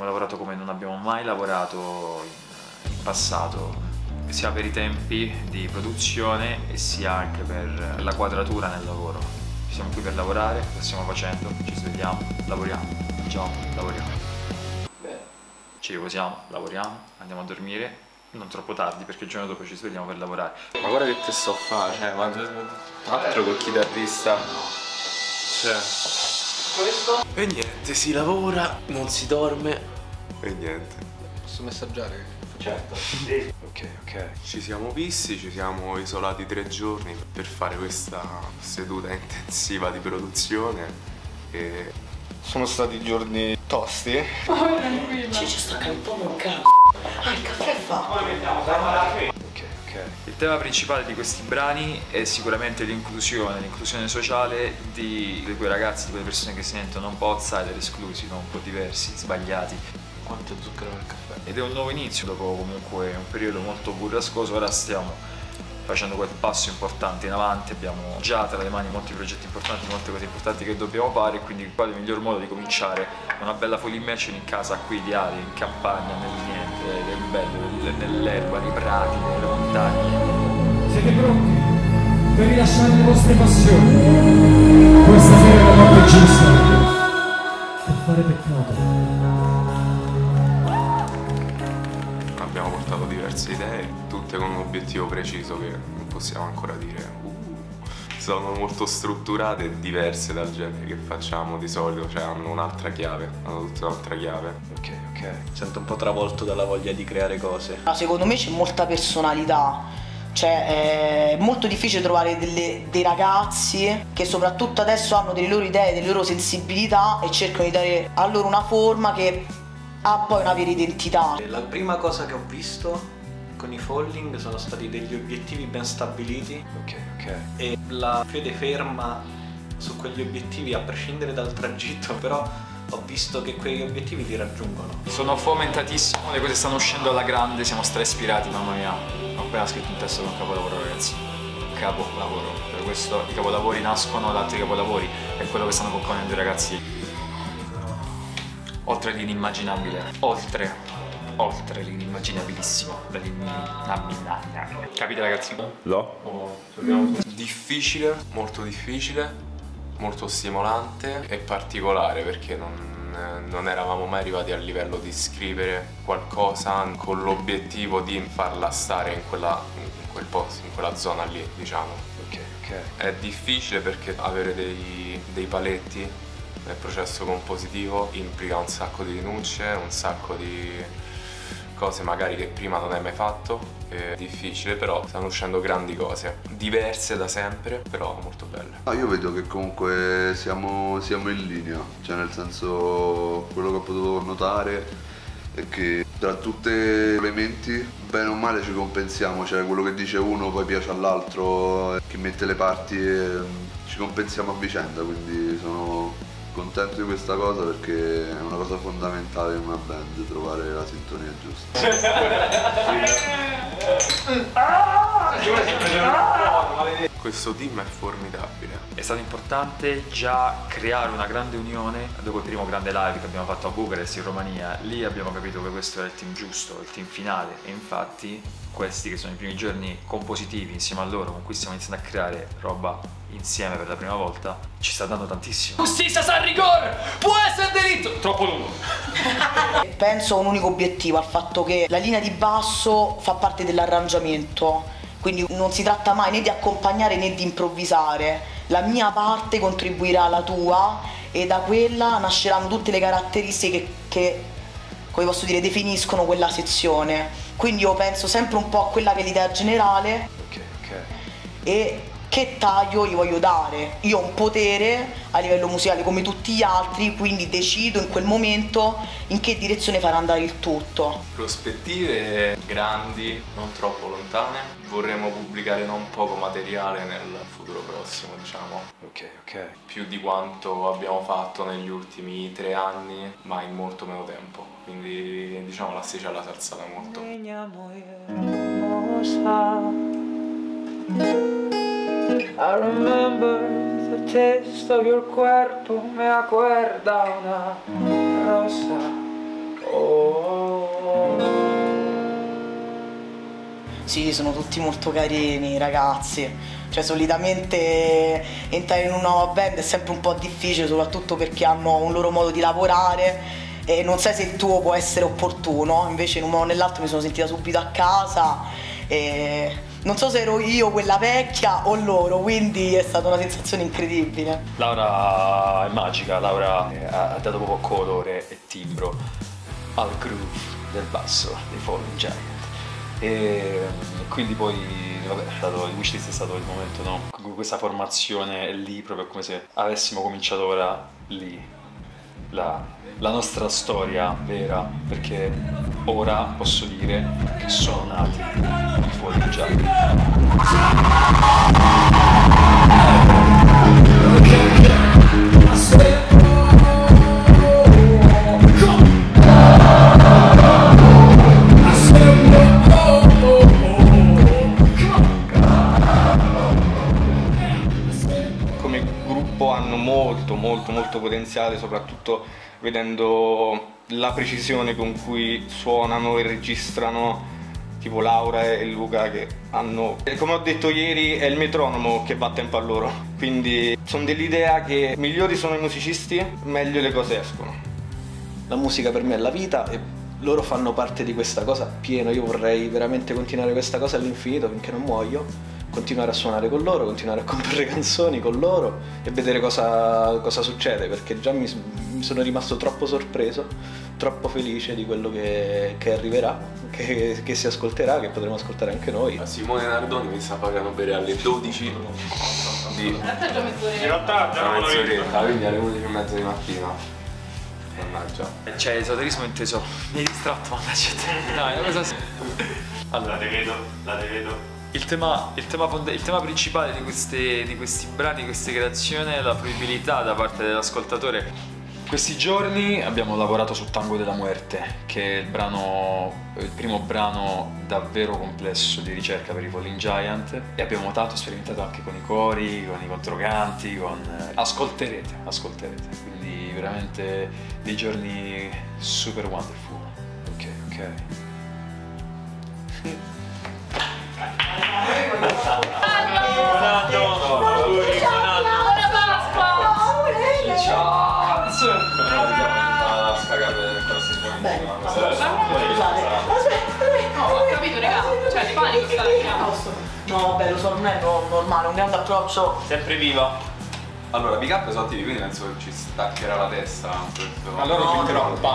abbiamo lavorato come non abbiamo mai lavorato in, in passato, sia per i tempi di produzione e sia anche per la quadratura nel lavoro. Siamo qui per lavorare, lo stiamo facendo, ci svegliamo, lavoriamo, mangiamo, lavoriamo. Ci riposiamo, lavoriamo, andiamo a dormire, non troppo tardi perché il giorno dopo ci svegliamo per lavorare. Ma guarda che te sto a fare, cioè, ma altro col chitarrista. Cioè. Questo? E niente, si lavora, non si dorme. E niente. Posso messaggiare? Certo. Ok, ok. Ci siamo visti, ci siamo isolati tre giorni per fare questa seduta intensiva di produzione e sono stati giorni tosti. Oh, tranquillo. Ci sta cantando un cazzo. Ah, il caffè fa. Ok, ok. Il tema principale di questi brani è sicuramente l'inclusione, l'inclusione sociale di, di quei ragazzi, di quelle persone che si sentono un po' outsider, esclusi, no? un po' diversi, sbagliati. Quanto zucchero nel caffè? Ed è un nuovo inizio dopo comunque un periodo molto burrascoso, ora stiamo facendo quel passo importante in avanti, abbiamo già tra le mani molti progetti importanti, molte cose importanti che dobbiamo fare quindi quale miglior modo di cominciare una bella full immersion in casa qui ideale, in campagna, nel niente, nel bello, nell'erba, nei prati, nelle montagne. Siete pronti per rilasciare le vostre passioni? Questa sera è la notte giusta per fare peccato. Tutte con un obiettivo preciso che non possiamo ancora dire. Uh, sono molto strutturate e diverse dal genere che facciamo di solito, cioè hanno un'altra chiave, hanno tutta un'altra chiave. Ok, ok. Sento un po' travolto dalla voglia di creare cose. Ah, secondo me c'è molta personalità. Cioè è molto difficile trovare delle, dei ragazzi che soprattutto adesso hanno delle loro idee, delle loro sensibilità e cercano di dare a loro una forma che ha poi una vera identità. La prima cosa che ho visto con i falling sono stati degli obiettivi ben stabiliti Ok, ok. e la fede ferma su quegli obiettivi a prescindere dal tragitto, però ho visto che quegli obiettivi li raggiungono. Sono fomentatissimo, le cose stanno uscendo alla grande, siamo stra ispirati, mamma mia. Ho appena scritto un testo con capolavoro ragazzi. Capolavoro. Per questo i capolavori nascono da altri capolavori, è quello che stanno componendo i ragazzi. Oltre l'inimmaginabile, oltre, oltre l'inimmaginabilissimo, dall'inimmaginabile. Capite ragazzi? No? Difficile, molto difficile, molto stimolante e particolare perché non, non eravamo mai arrivati al livello di scrivere qualcosa con l'obiettivo di farla stare in quella, in quel posto, in quella zona lì, diciamo. Ok, ok. È difficile perché avere dei, dei paletti nel processo compositivo implica un sacco di rinunce, un sacco di cose magari che prima non hai mai fatto. È difficile, però stanno uscendo grandi cose, diverse da sempre, però molto belle. Ah, io vedo che comunque siamo, siamo in linea, cioè nel senso quello che ho potuto notare è che tra tutti gli elementi bene o male ci compensiamo, cioè quello che dice uno poi piace all'altro, chi mette le parti e ci compensiamo a vicenda, quindi sono contento di questa cosa perché è una cosa fondamentale in una band, trovare la sintonia giusta. Questo team è formidabile. È stato importante già creare una grande unione dopo il primo grande live che abbiamo fatto a Bucarest in Romania. Lì abbiamo capito che questo era il team giusto, il team finale e infatti questi che sono i primi giorni compositivi insieme a loro con cui stiamo iniziando a creare roba insieme per la prima volta ci sta dando tantissimo. Giustizia San Rigor! Può essere delitto! Troppo lungo! Penso a un unico obiettivo, al fatto che la linea di basso fa parte dell'arrangiamento, quindi non si tratta mai né di accompagnare né di improvvisare. La mia parte contribuirà alla tua e da quella nasceranno tutte le caratteristiche che, che come posso dire, definiscono quella sezione. Quindi io penso sempre un po' a quella che è l'idea generale Ok, ok. e che taglio gli voglio dare. Io ho un potere a livello musicale come tutti gli altri, quindi decido in quel momento in che direzione far andare il tutto. Prospettive grandi, non troppo lontane. Vorremmo pubblicare non poco materiale nel futuro prossimo, diciamo. Ok, ok. Più di quanto abbiamo fatto negli ultimi tre anni, ma in molto meno tempo. Quindi diciamo l'asticella si è alzata molto. I remember the taste of your cuerpo Me acuerda una rosa. Oh. Sì, sono tutti molto carini i ragazzi. Cioè, solitamente entrare in una nuova band è sempre un po' difficile, soprattutto perché hanno un loro modo di lavorare e non sai se il tuo può essere opportuno. Invece, in un modo o nell'altro mi sono sentita subito a casa e non so se ero io quella vecchia o loro, quindi è stata una sensazione incredibile. Laura è magica, Laura eh, ha dato proprio colore e timbro al groove del basso dei Falling Giant. E quindi poi, vabbè, stato, il wishlist è stato il momento, no? Con questa formazione è lì, proprio come se avessimo cominciato ora lì, la, la nostra storia vera, perché ora posso dire che sono nati i Falling gruppo hanno molto molto molto potenziale soprattutto vedendo la precisione con cui suonano e registrano tipo Laura e Luca che hanno come ho detto ieri è il metronomo che a tempo a loro quindi sono dell'idea che migliori sono i musicisti meglio le cose escono La musica per me è la vita e loro fanno parte di questa cosa pieno. Io vorrei veramente continuare questa cosa all'infinito finché non muoio. Continuare a suonare con loro, continuare a comporre canzoni con loro e vedere cosa, cosa succede perché già mi, mi sono rimasto troppo sorpreso, troppo felice di quello che, che arriverà, che, che si ascolterà, che potremo ascoltare anche noi. A Simone Nardoni mi sta pagando bere alle 12 di In realtà già mezz'ora. In realtà già una non mezz'oretta, quindi alle 11 e mezza di mattina. Mannaggia. Cioè, esoterismo inteso. Mi hai distratto, mannaggia te. No, è una cosa. Allora, La rivedo, la rivedo. Il tema, il tema, il tema principale di, queste- di questi brani, di queste creazioni è la fruibilità da parte dell'ascoltatore. Questi giorni abbiamo lavorato su Tango della Muerte, che è il, brano, il primo brano davvero complesso di ricerca per i Falling Giant e abbiamo notato, sperimentato anche con i cori, con i controcanti, con... Ascolterete, ascolterete, quindi veramente dei giorni super wonderful. Ok, ok. Ho capito, raga. Cioè, di panico sta No, vabbè, lo so, non è no- normale, un grande approccio. Sempre viva. Allora, pick up sono attivi, quindi penso che ci staccherà la testa. allora No, no. un palo